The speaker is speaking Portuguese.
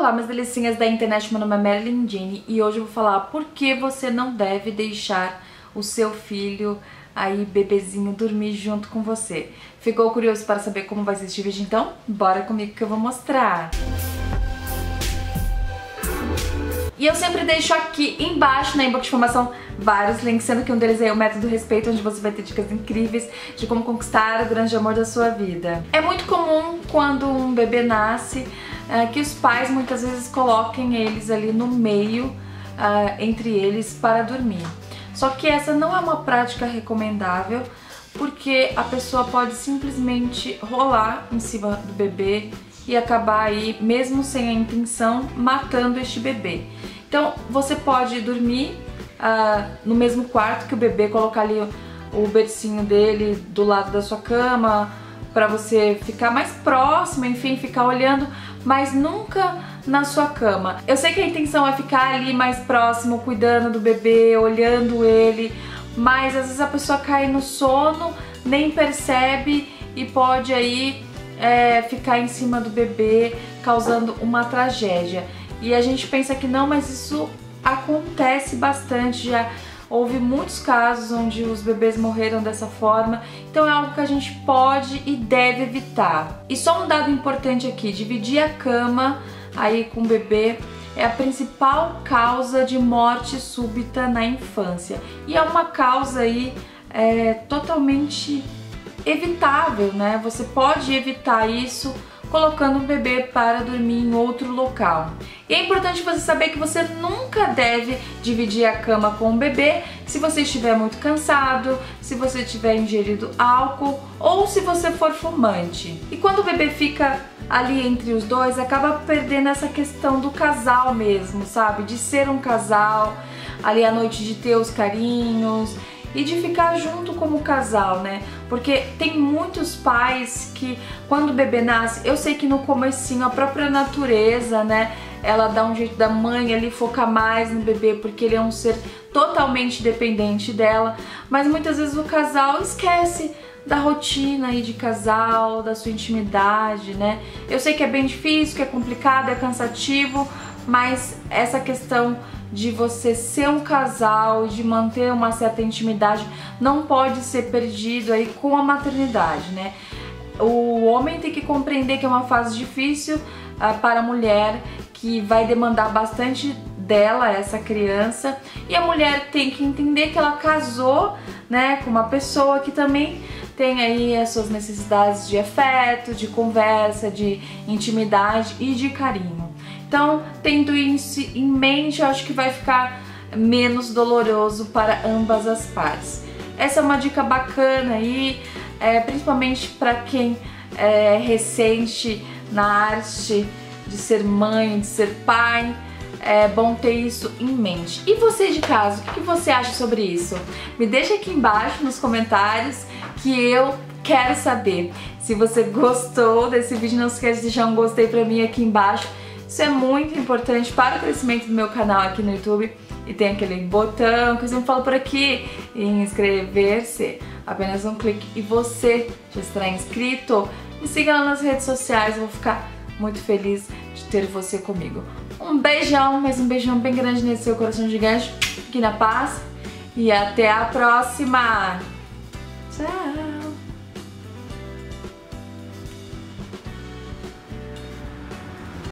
Olá, meus delicinhas da internet, meu nome é Marilyn Jane e hoje eu vou falar por que você não deve deixar o seu filho aí, bebezinho, dormir junto com você. Ficou curioso para saber como vai ser este vídeo então? Bora comigo que eu vou mostrar! E eu sempre deixo aqui embaixo na inbox de informação vários links, sendo que um deles é o Método Respeito, onde você vai ter dicas incríveis de como conquistar o grande amor da sua vida. É muito comum quando um bebê nasce é, que os pais muitas vezes coloquem eles ali no meio uh, entre eles para dormir. Só que essa não é uma prática recomendável porque a pessoa pode simplesmente rolar em cima do bebê e acabar aí, mesmo sem a intenção, matando este bebê. Então você pode dormir uh, no mesmo quarto que o bebê, colocar ali o bercinho dele do lado da sua cama, para você ficar mais próximo, enfim, ficar olhando, mas nunca na sua cama. Eu sei que a intenção é ficar ali mais próximo, cuidando do bebê, olhando ele, mas às vezes a pessoa cai no sono, nem percebe e pode aí é, ficar em cima do bebê, causando uma tragédia. E a gente pensa que não, mas isso acontece bastante já Houve muitos casos onde os bebês morreram dessa forma, então é algo que a gente pode e deve evitar. E só um dado importante aqui, dividir a cama aí com o bebê é a principal causa de morte súbita na infância. E é uma causa aí é, totalmente evitável, né? Você pode evitar isso colocando o bebê para dormir em outro local. E é importante você saber que você nunca deve dividir a cama com o bebê se você estiver muito cansado, se você tiver ingerido álcool ou se você for fumante. E quando o bebê fica ali entre os dois, acaba perdendo essa questão do casal mesmo, sabe? De ser um casal, ali à noite de ter os carinhos e de ficar junto como casal, né? Porque tem muitos pais que quando o bebê nasce, eu sei que no comecinho a própria natureza, né, ela dá um jeito da mãe ali focar mais no bebê porque ele é um ser totalmente dependente dela, mas muitas vezes o casal esquece da rotina aí de casal, da sua intimidade, né? Eu sei que é bem difícil, que é complicado, é cansativo, mas essa questão de você ser um casal, de manter uma certa intimidade, não pode ser perdido aí com a maternidade, né? O homem tem que compreender que é uma fase difícil uh, para a mulher, que vai demandar bastante dela, essa criança, e a mulher tem que entender que ela casou, né, com uma pessoa que também tem aí as suas necessidades de afeto, de conversa, de intimidade e de carinho. Então, tendo isso em mente, eu acho que vai ficar menos doloroso para ambas as partes. Essa é uma dica bacana aí, é, principalmente para quem é recente na arte de ser mãe, de ser pai, é bom ter isso em mente. E você de casa, o que você acha sobre isso? Me deixa aqui embaixo nos comentários que eu quero saber. Se você gostou desse vídeo, não esqueça de deixar um gostei pra mim aqui embaixo isso é muito importante para o crescimento do meu canal aqui no YouTube. E tem aquele botão que eu sempre falo por aqui, inscrever-se. Apenas um clique e você já estará inscrito. Me siga lá nas redes sociais, eu vou ficar muito feliz de ter você comigo. Um beijão, mas um beijão bem grande nesse seu coração gigante. Fique na paz e até a próxima. Tchau!